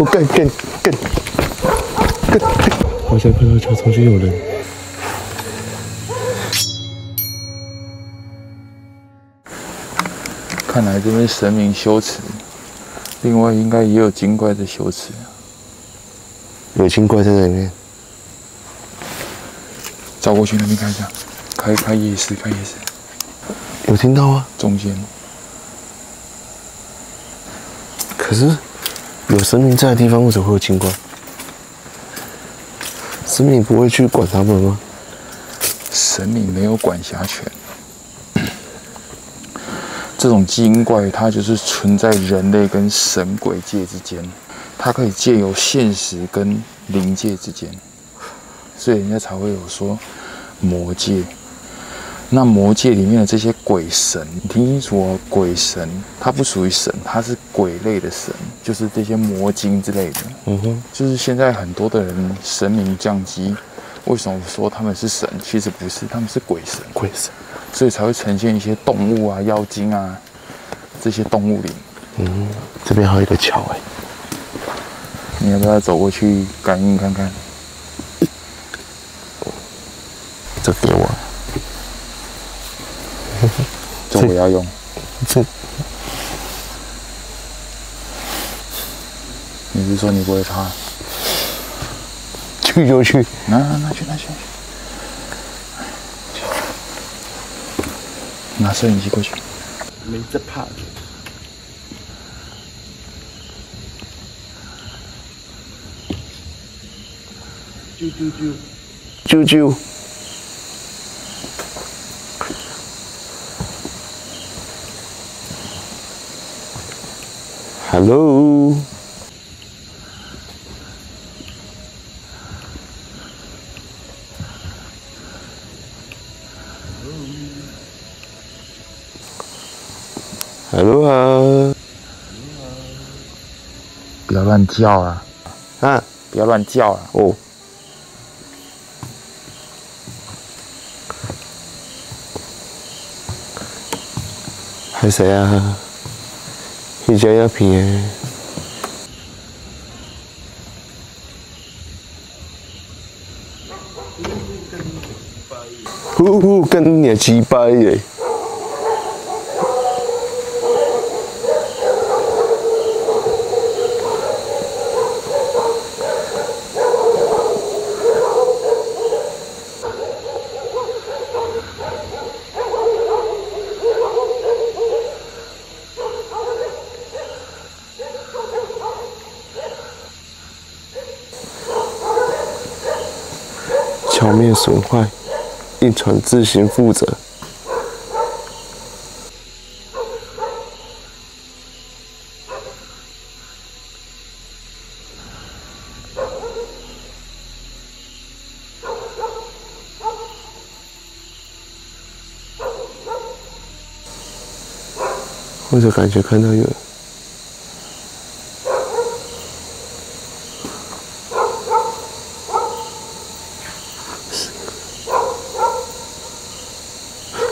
我更更更更，好像看到桥中间有人。看来这边神明修持，另外应该也有精怪在修持。有精怪在里面。走过去那边看一下，开开夜视，开夜视。有听到吗？中间。可是有神明在的地方，为什么会有精怪？神明不会去管他们吗？神明没有管辖权。这种精怪，它就是存在人类跟神鬼界之间，它可以借由现实跟灵界之间。所以人家才会有说魔界，那魔界里面的这些鬼神，你听清楚哦，鬼神它不属于神，它是鬼类的神，就是这些魔精之类的。嗯哼，就是现在很多的人神明降级，为什么说他们是神？其实不是，他们是鬼神，鬼神，所以才会呈现一些动物啊、妖精啊这些动物灵。嗯，这边还有一个桥哎，你要不要走过去感应看看？这给我，这我要用。这，你是说你不会插？去就去，拿拿拿去拿去。拿摄影机过去。没这怕。啾啾啾，啾啾。Hello。Hello 啊！不要乱叫啊！啊，不要乱叫啊！哦。还谁啊？你家要平。呼呼，跟你鸡巴耶！桥面损坏，应船自行负责。或者感觉看到有。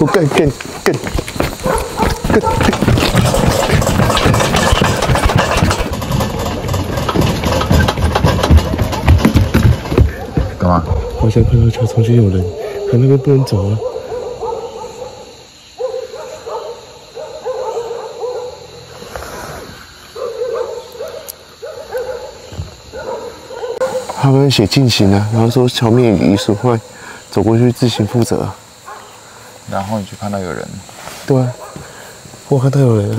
我更更更更更干嘛？好像看到桥中间有人，可那边不能走啊。他们写进行啊，然后说桥面已损坏，走过去自行负责。然后你就看到有人，对，我看到有人，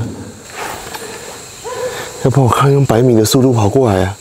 要不我看用百米的速度跑过来啊！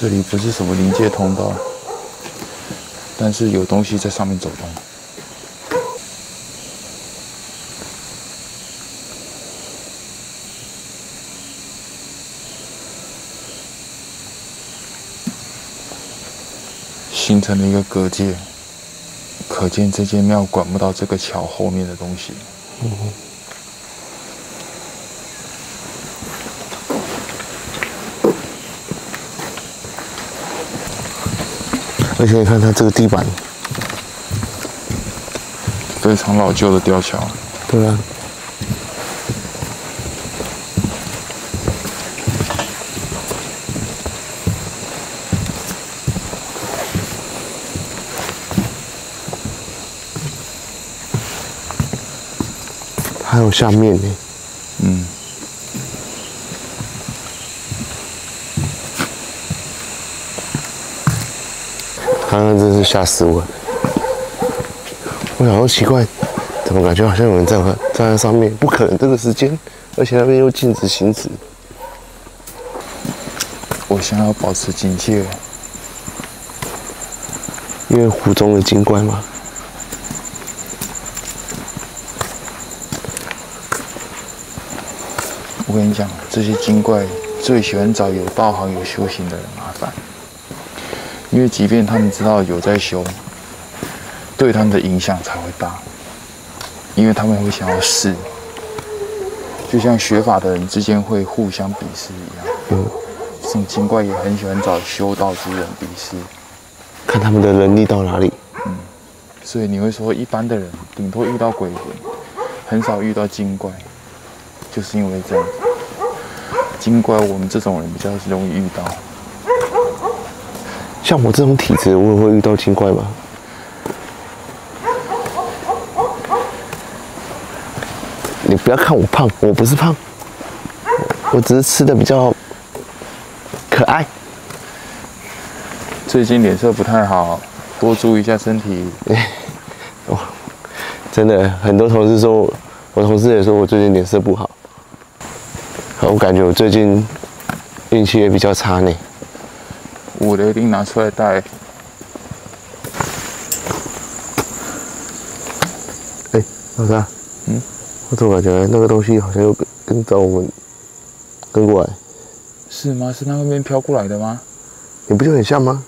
这里不是什么临界通道，但是有东西在上面走动。形成了一个隔界，可见这间庙管不到这个桥后面的东西。而且你看它这个地板，非常老旧的吊桥，对啊，还有下面呢，刚刚真是吓死我了。我想说奇怪，怎么感觉好像有人站在站在上面？不可能这个时间，而且那边又禁止行驶。我想要保持警戒，因为湖中的精怪嘛，我跟你讲，这些精怪最喜欢找有道行、有修行的人麻烦，因为即便他们知道有在修，对他们的影响才会大，因为他们会想要试，就像学法的人之间会互相鄙视一样。嗯，这种精怪也很喜欢找修道之人比试，看他们的能力到哪里。嗯所以你会说，一般的人顶多遇到鬼魂，很少遇到精怪，就是因为这样子。精怪我们这种人比较容易遇到。像我这种体质，我也会遇到精怪吗？你不要看我胖，我不是胖，我只是吃的比较可爱。最近脸色不太好，多注意一下身体。真的，很多同事说我，我同事也说我最近脸色不好。我感觉我最近运气也比较差呢。我的一定拿出来带。哎，老大，嗯，我怎么感觉那个东西好像又跟跟着我们跟过来？是吗？是那边飘过来的吗？你不就很像吗？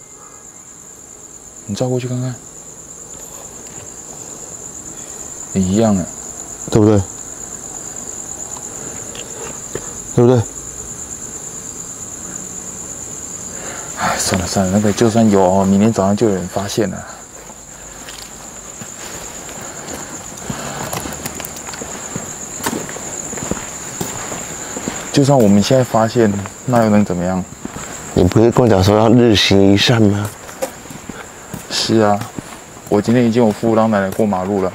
你照过去看看。也一样啊，对不对？对不对？哎，算了，那个就算有哦，明天早上就有人发现了。就算我们现在发现，那又能怎么样？你不是跟我讲说要日行一善吗？是啊，我今天已经有扶老奶奶过马路了。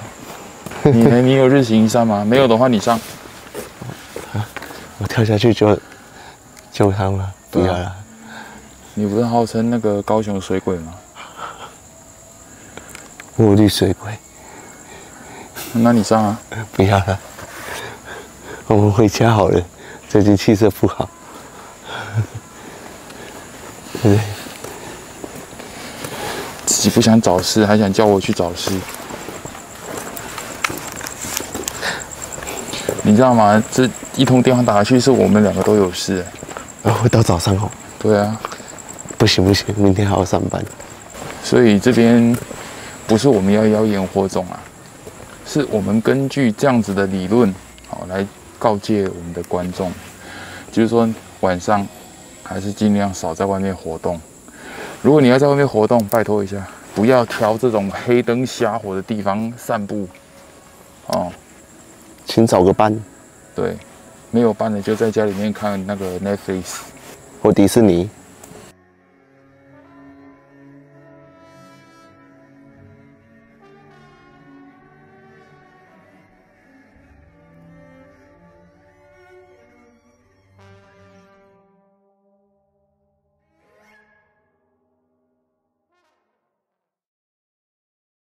你呢？你有日行一善吗？没有的话，你上。我跳下去就救他吗？不要了，你不是号称那个高雄水鬼吗？墨绿水鬼，那你上啊。不要了，我们回家好了。最近气色不好，对不对？自己不想找事，还想叫我去找事。你知道吗？这一通电话打下去，是我们两个都有事。然后会到早上哦。对啊，不行不行，明天还要上班。所以这边不是我们要妖言惑众啊，是我们根据这样子的理论，好来告诫我们的观众，就是说晚上还是尽量少在外面活动。如果你要在外面活动，拜托一下，不要挑这种黑灯瞎火的地方散步。哦，请找个班对，没有班的就在家里面看那个 Netflix。或迪士尼，